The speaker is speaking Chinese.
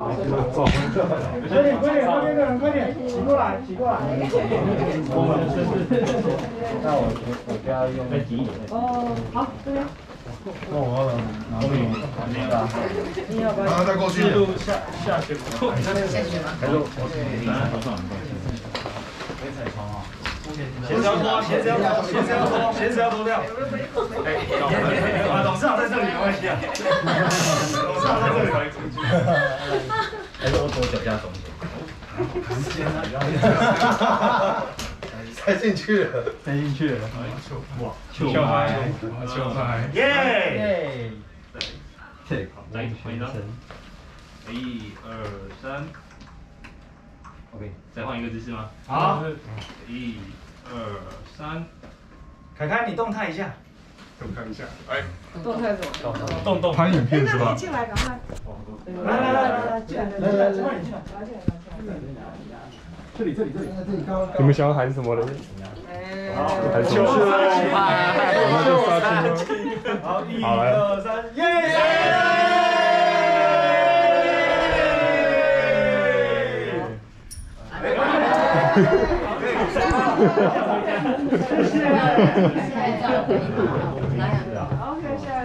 快点快点，后面的人快点，挤过来挤过来。我们的生日，那我我就要用再挤一点。哦，好，这边。那我要后面没有。你要不然后再过去。下下雪。下雪吗？还是我来。没踩床啊。鞋子要脱，鞋子要脱，鞋子要脱，鞋子要脱掉。哎，董事长在这里没关系啊。董事长在这里可以出去。是我左脚加中间。塞进去了，塞进去了。哇，球拍，球拍，耶！对，来，换一张。一二三。OK，再换一个姿势吗？好。一。二三，凯凯，你动态一下，动态一下，哎，动态什么？动动拍影片是吧？进来，赶快。来，里这里这里，你们想要喊什么嘞？喊球啊！那就杀青好，一二三，耶！哈哈哈哈哈！